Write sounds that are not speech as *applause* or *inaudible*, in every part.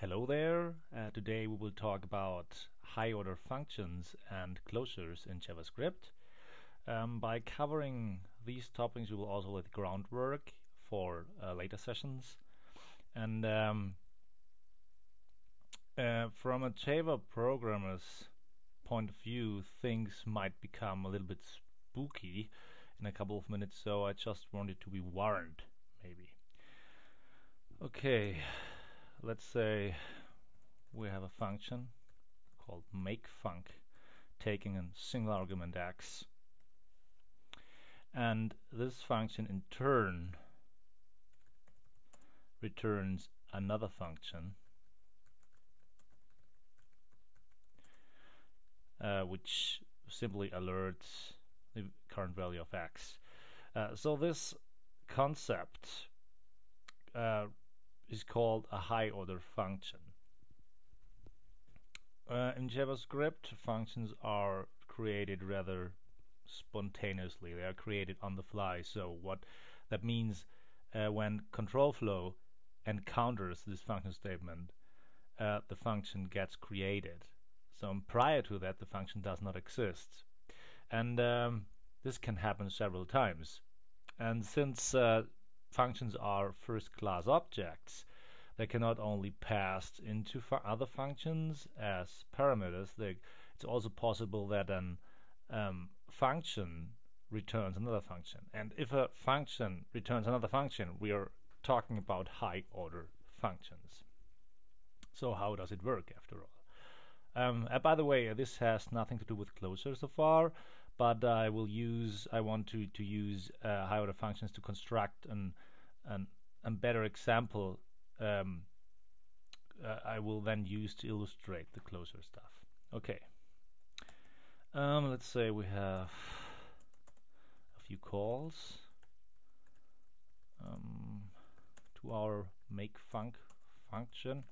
Hello there. Uh, today we will talk about high order functions and closures in JavaScript. Um, by covering these topics, we will also lay the groundwork for uh, later sessions. And um, uh, from a Java programmer's point of view, things might become a little bit spooky in a couple of minutes, so I just wanted to be warned, maybe. Okay, let's say we have a function called makeFunc taking a single argument x and this function in turn returns another function uh, which simply alerts the current value of x. Uh, so this concept uh, is called a high order function. Uh, in JavaScript, functions are created rather spontaneously. They are created on the fly. So what that means uh, when control flow encounters this function statement, uh, the function gets created. So prior to that, the function does not exist. And um, this can happen several times. And since uh, functions are first class objects, they can not only pass into fu other functions as parameters, they, it's also possible that an um, function returns another function. And if a function returns another function, we are talking about high order functions. So how does it work after all? Um, uh, by the way, uh, this has nothing to do with Closure so far, but I will use, I want to, to use uh, high order functions to construct an, an, a better example um, uh, I will then use to illustrate the Closure stuff. Okay. Um, let's say we have a few calls um, to our makeFunc function.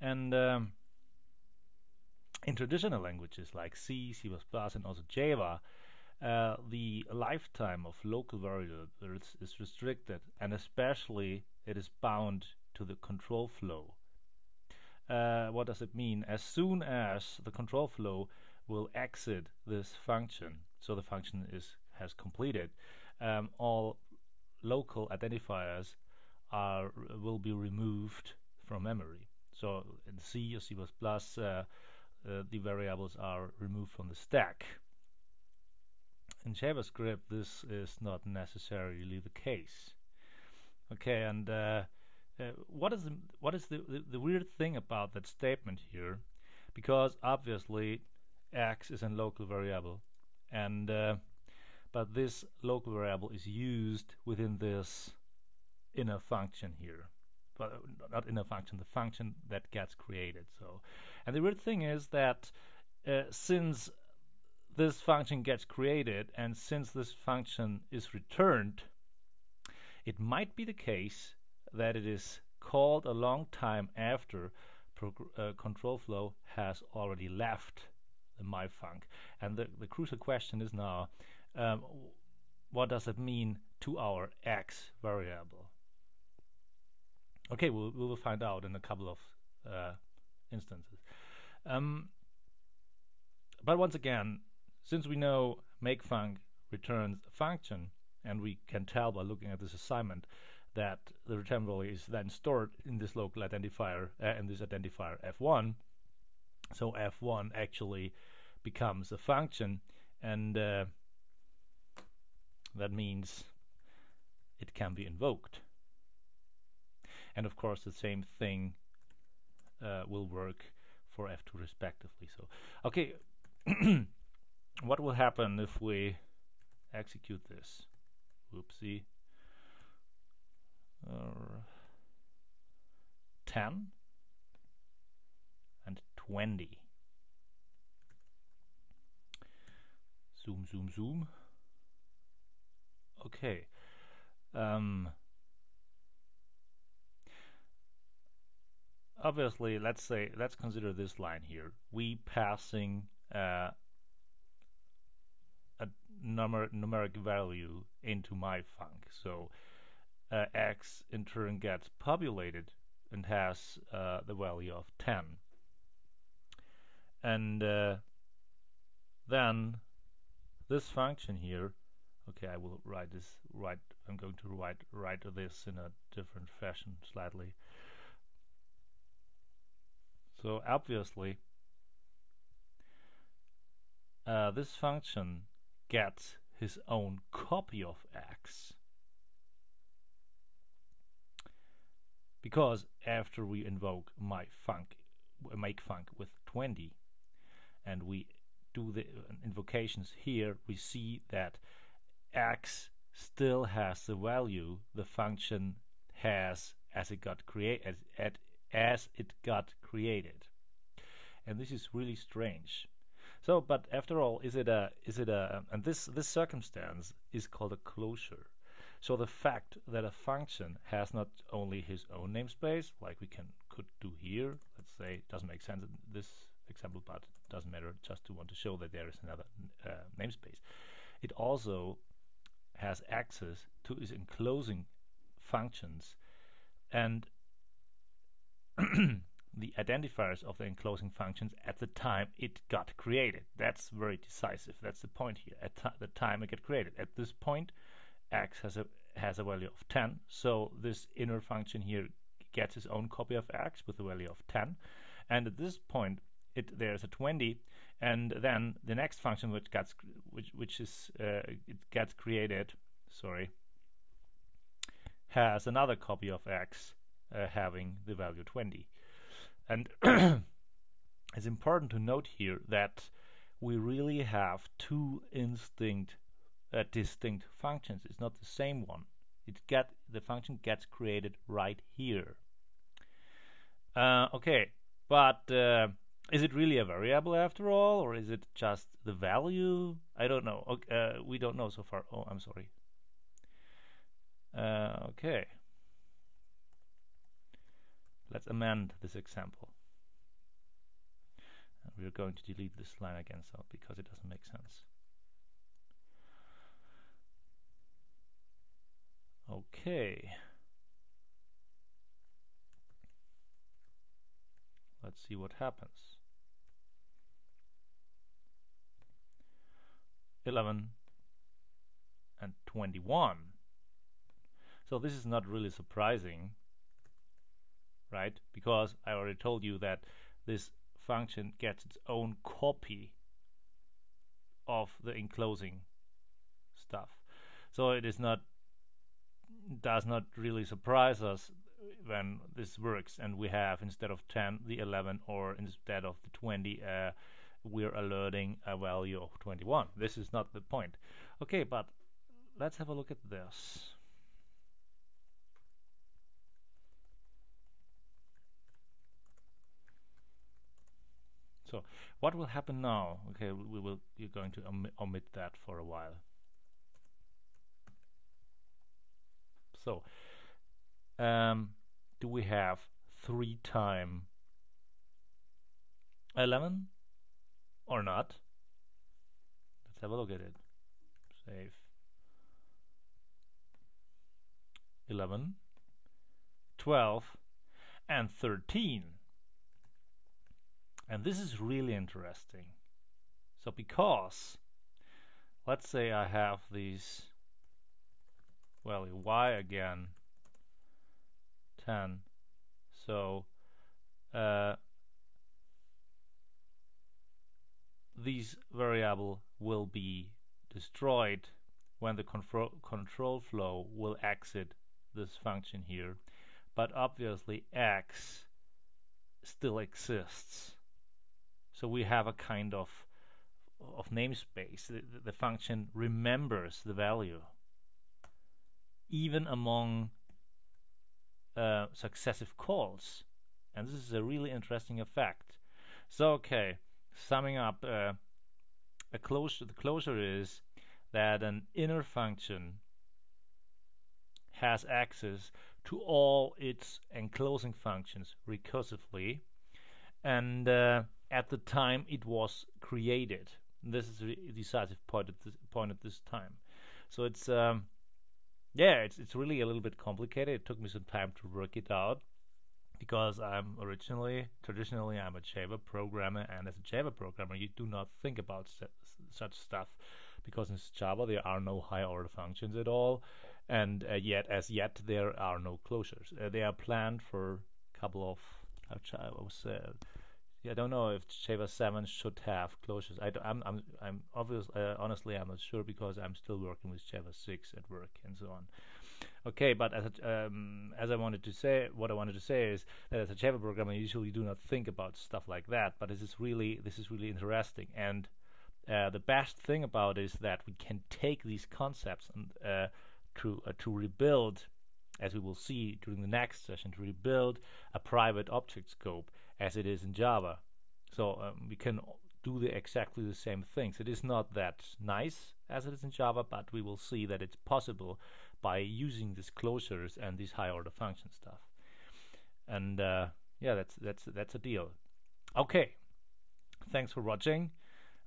And um, in traditional languages like C, C++, and also Java, uh, the lifetime of local variables is restricted, and especially it is bound to the control flow. Uh, what does it mean? As soon as the control flow will exit this function, so the function is has completed, um, all local identifiers are will be removed from memory. So in C or C++, uh, uh, the variables are removed from the stack. In JavaScript, this is not necessarily the case. Okay, and uh, uh, what is the, what is the, the, the weird thing about that statement here? Because obviously x is a local variable, and uh, but this local variable is used within this inner function here but not inner function, the function that gets created. So, and the weird thing is that uh, since this function gets created and since this function is returned, it might be the case that it is called a long time after uh, control flow has already left the myfunc. And the, the crucial question is now, um, what does it mean to our x variable? Okay, we'll, we will find out in a couple of uh, instances. Um, but once again, since we know makeFunc returns a function, and we can tell by looking at this assignment that the return value is then stored in this local identifier, uh, in this identifier f1. So f1 actually becomes a function, and uh, that means it can be invoked and of course the same thing uh, will work for F2 respectively. So okay *clears throat* what will happen if we execute this? Oopsie. uh, 10 and 20 zoom zoom zoom. Okay um, obviously, let's say, let's consider this line here. We passing uh, a number, numeric value into myfunc. So uh, x in turn gets populated and has uh, the value of 10 and uh, then this function here okay I will write this right I'm going to write write this in a different fashion slightly so obviously uh, this function gets his own copy of x because after we invoke my func make func with 20 and we do the invocations here we see that x still has the value the function has as it got created as, it got created. And this is really strange. So but after all is it a is it a and this this circumstance is called a closure. So the fact that a function has not only his own namespace like we can could do here let's say it doesn't make sense in this example but it doesn't matter just to want to show that there is another uh, namespace. It also has access to its enclosing functions and *clears throat* the identifiers of the enclosing functions at the time it got created. That's very decisive. That's the point here. At the time it got created. At this point, x has a has a value of 10. So this inner function here gets its own copy of x with a value of 10. And at this point, it there's a 20, and then the next function which gets which which is uh, it gets created. Sorry, has another copy of x uh, having the value 20. And *clears throat* it's important to note here that we really have two instinct uh, distinct functions. It's not the same one. It get the function gets created right here. Uh, okay, but uh, is it really a variable after all, or is it just the value? I don't know. Okay, uh, we don't know so far. Oh, I'm sorry. Uh, okay. Let's amend this example. And we're going to delete this line again so because it doesn't make sense. Okay. Let's see what happens. 11 and 21. So this is not really surprising right? Because I already told you that this function gets its own copy of the enclosing stuff. So it is not does not really surprise us when this works and we have instead of 10 the 11 or instead of the 20 uh, we're alerting a value of 21 this is not the point okay but let's have a look at this So what will happen now? Okay, we will. You're going to om omit that for a while. So, um, do we have three time 11 or not? Let's have a look at it. Save 11, 12, and 13. And this is really interesting. So because, let's say I have these, well, y again, 10. So uh, these variable will be destroyed when the control, control flow will exit this function here. But obviously x still exists. So we have a kind of of namespace. The, the function remembers the value even among uh, successive calls. And this is a really interesting effect. So okay, summing up, uh, a closure, the closure is that an inner function has access to all its enclosing functions recursively and uh, at the time it was created. This is a decisive point at this point at this time. So it's um, yeah, it's it's really a little bit complicated. It took me some time to work it out because I'm originally, traditionally, I'm a Java programmer, and as a Java programmer, you do not think about such stuff because in Java there are no higher order functions at all, and uh, yet as yet there are no closures. Uh, they are planned for a couple of I was uh, I don't know if Java 7 should have closures. I am I'm I'm obviously uh, honestly I'm not sure because I'm still working with Java 6 at work and so on. Okay, but as a, um, as I wanted to say, what I wanted to say is that as a Java programmer, I usually do not think about stuff like that. But this is really this is really interesting, and uh, the best thing about it is that we can take these concepts and uh, to uh, to rebuild, as we will see during the next session, to rebuild a private object scope as it is in Java. So um, we can do the exactly the same things. It is not that nice as it is in Java, but we will see that it's possible by using these closures and these high order function stuff. And uh, yeah, that's that's that's a deal. Okay, thanks for watching,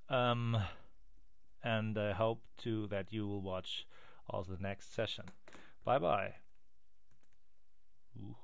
um, and I hope to that you will watch also the next session. Bye bye. Ooh.